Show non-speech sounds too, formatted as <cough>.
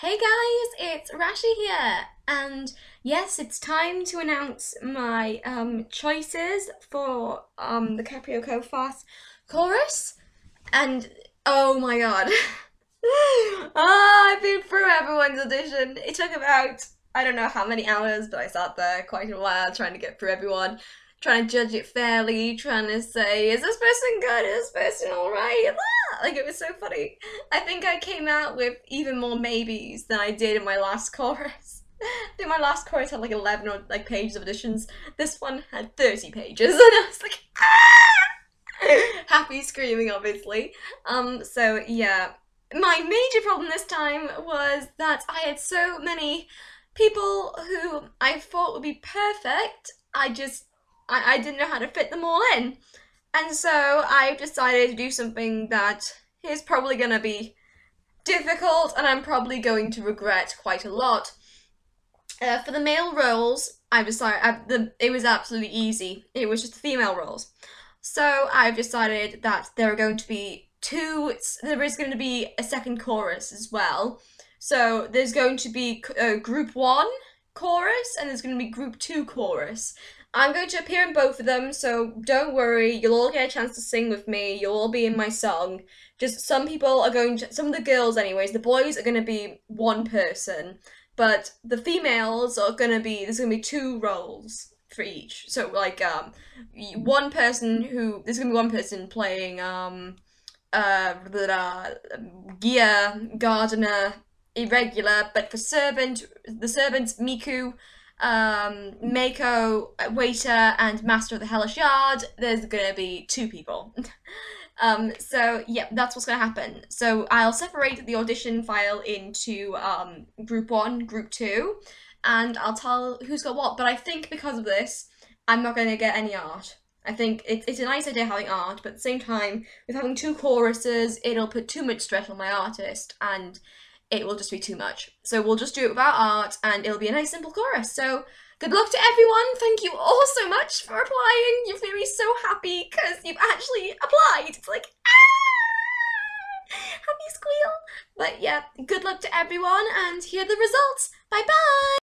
Hey guys, it's Rashi here, and yes, it's time to announce my um, choices for um, the Capricco Farce chorus. And oh my god, oh, <laughs> I've been through everyone's audition. It took about I don't know how many hours, but I sat there quite a while trying to get through everyone, trying to judge it fairly, trying to say, is this person good? Is this person alright? <laughs> Like it was so funny. I think I came out with even more maybes than I did in my last <laughs> chorus. I think my last chorus had like 11 or like pages of additions. This one had 30 pages <laughs> and I was like, ah! Happy screaming, obviously. Um, so yeah. My major problem this time was that I had so many people who I thought would be perfect. I just, I, I didn't know how to fit them all in. And so I've decided to do something that is probably going to be difficult and I'm probably going to regret quite a lot. Uh, for the male roles, I decided I, the, it was absolutely easy. It was just the female roles. So I've decided that there are going to be two, there is going to be a second chorus as well. So there's going to be uh, group one chorus and there's going to be group two chorus. I'm going to appear in both of them, so don't worry, you'll all get a chance to sing with me, you'll all be in my song. Just some people are going to, some of the girls anyways, the boys are going to be one person, but the females are going to be, there's going to be two roles for each. So like, um, one person who, there's going to be one person playing, um, uh, the, gear, gardener, irregular, but for servant, the servants, Miku, um, Mako, Waiter, and Master of the Hellish Yard, there's gonna be two people. <laughs> um, so yeah, that's what's gonna happen. So I'll separate the audition file into um, group one, group two, and I'll tell who's got what. But I think because of this, I'm not gonna get any art. I think it, it's a nice idea having art, but at the same time, with having two choruses, it'll put too much stress on my artist, and it will just be too much. So we'll just do it without art and it'll be a nice simple chorus. So good luck to everyone. Thank you all so much for applying. You've made me so happy because you've actually applied. It's like, ah! Happy squeal. But yeah, good luck to everyone and here are the results. Bye bye.